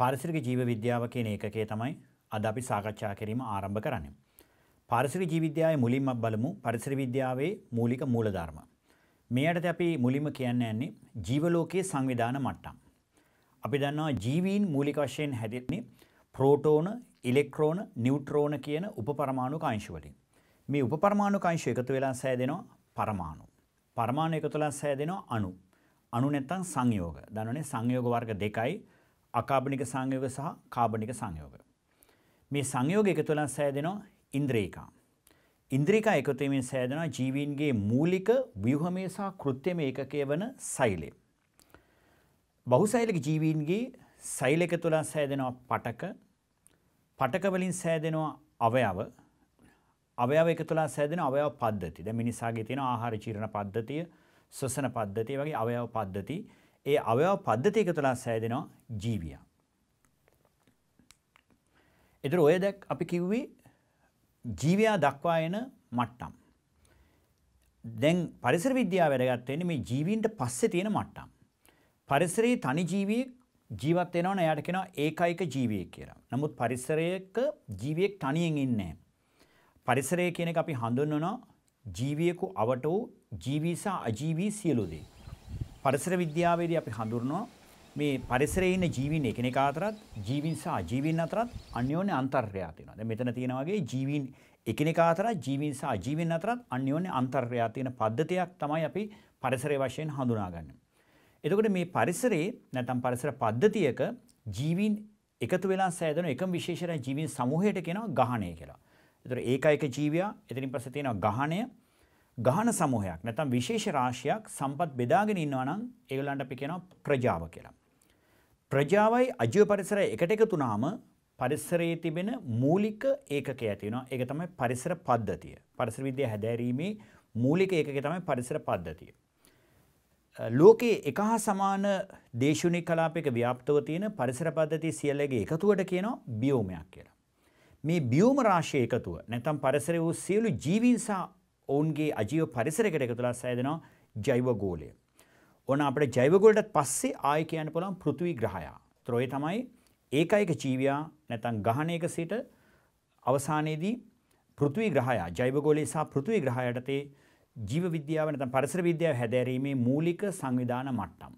පාරිසරික ජීව විද්‍යාව කියන ඒකකයේ තමයි අද අපි සාකච්ඡා කිරීම ආරම්භ කරන්නේ. පාරිසරික ජීව විද්‍යාවේ මුලින්ම බලමු පරිසර විද්‍යාවේ මූලික මූලධර්ම. මේ යටතේ අපි මුලින්ම කියන්න යන්නේ ජීව ලෝකයේ සංවිධාන මට්ටම්. අපි දන්නවා ජීවීන් මූලික වශයෙන් හැදෙන්නේ ප්‍රෝටෝන, ඉලෙක්ට්‍රෝන, නියුට්‍රෝන කියන උපපරමාණුක අංශ වලින්. මේ උපපරමාණුක අංශ එකතු වෙලා සෑදෙනවා පරමාණු. පරමාණු එකතු වෙලා සෑදෙනවා අණු. අණු නැත්තම් සංයෝග. දන්නවනේ සංයෝග වර්ග දෙකයි අකාබනික සංයෝග සහ කාබනික සංයෝග. මේ සංයෝග එකතු වෙලා සෑදෙනවා ඉන්ද්‍රියකා. ඉන්ද්‍රියකා එකතු වීමෙන් සෑදෙනවා ජීවීන්ගේ මූලික ව්‍යුහමය සහ කෘත්‍යමය ඒකකය වන සෛලය. බහුසෛලික ජීවීන්ගේ සෛල එකතු වෙලා සෑදෙනවා පටක. පටක වලින් සෑදෙනවා අවයව. අවයව එකතු වෙලා සෑදෙන අවයව පද්ධති. දැන් මිනිසාගේ තියෙන ආහාර ජීර්ණ පද්ධතිය, ශ්වසන පද්ධතිය වගේ අවයව පද්ධති. ඒ අවයව පද්ධතිය එකතු වෙලා සෑදෙනවා ජීවියා. ඒතර ඔය දැක් අපි කිව්වේ ජීවයා දක්වා එන මට්ටම්. දැන් පරිසර විද්‍යාව වැදගත් වෙන්නේ මේ ජීවීන්ට පස්සේ තියෙන මට්ටම්. පරිසරයේ තනි ජීවියෙක් ජීවත් වෙනවා නම් එයාට කියනවා ඒකයික ජීවියෙක් කියලා. නමුත් පරිසරයක ජීවියෙක් තනියෙන් ඉන්නේ පරිසරය කියන එක අපි හඳුන්වනවා ජීවියෙකු අවට වූ ජීවී සහ අජීවී සියලු දේ. පරිසර විද්‍යාවේදී අපි හඳුන්වනවා මේ පරිසරයේ ඉන්න ජීවීන් එකිනෙකා අතරත් ජීවීන් සහ අජීවීන් අතරත් අන්‍යෝන්‍ය අන්තර්යයක් තියෙනවා. දැන් මෙතන තියෙන වගේ ජීවීන් එකිනෙකා අතරත් ජීවීන් සහ අජීවීන් අතරත් අන්‍යෝන්‍ය අන්තර්යයක් තියෙන පද්ධතියක් තමයි අපි පරිසරය වශයෙන් හඳුනාගන්නේ. එතකොට මේ පරිසරයේ නැත්නම් පරිසර පද්ධතියක ජීවීන් එකතු වෙලා සෑදෙන එකම විශේෂණ ජීවීන් සමූහයට කියනවා ගහණය කියලා. එතකොට ඒකයික ජීවියා එතනින් පස්සේ තියෙනවා ගහණය ගහන සමූහයක් නැත්නම් විශේෂ රාශියක් සම්පත් බෙදාගෙන ඉන්නවා නම් ඒගොල්ලන්ට අපි කියනවා ප්‍රජාව කියලා. ප්‍රජාවයි අජීව පරිසරය එකට එකතු වුණාම පරිසරයේ තිබෙන මූලික ඒකකය තියෙනවා. ඒක තමයි පරිසර පද්ධතිය. පරිසර විද්‍යාව හැදෑරීමේ මූලික ඒකකය තමයි පරිසර පද්ධතිය. ලෝකයේ එක හා සමාන දේශුනික කලාපයක ව්‍යාප්තව තියෙන පරිසර පද්ධති සියල්ලගේ එකතුවට කියනවා බියෝමයක් කියලා. මේ බියෝම රාශිය එකතුව නැත්නම් පරිසරයේ වූ සියලු ජීවීන් සහ ඔවුන්ගේ අජීව පරිසරයකට එකතුලා සෑදෙනවා ජෛව ගෝලය. ඕන අපිට ජෛව ගෝලයටත් පස්සේ ආය කියන්න පුළුවන් පෘථිවි ග්‍රහය. ඒතර ඔය තමයි ඒකයික ජීවියා නැත්නම් ගහණයක සිට අවසානයේදී පෘථිවි ග්‍රහය ජෛව ගෝලය සහ පෘථිවි ග්‍රහය යටතේ ජීව විද්‍යාව නැත්නම් පරිසර විද්‍යාව හැදෑරීමේ මූලික සංවිධාන මට්ටම්.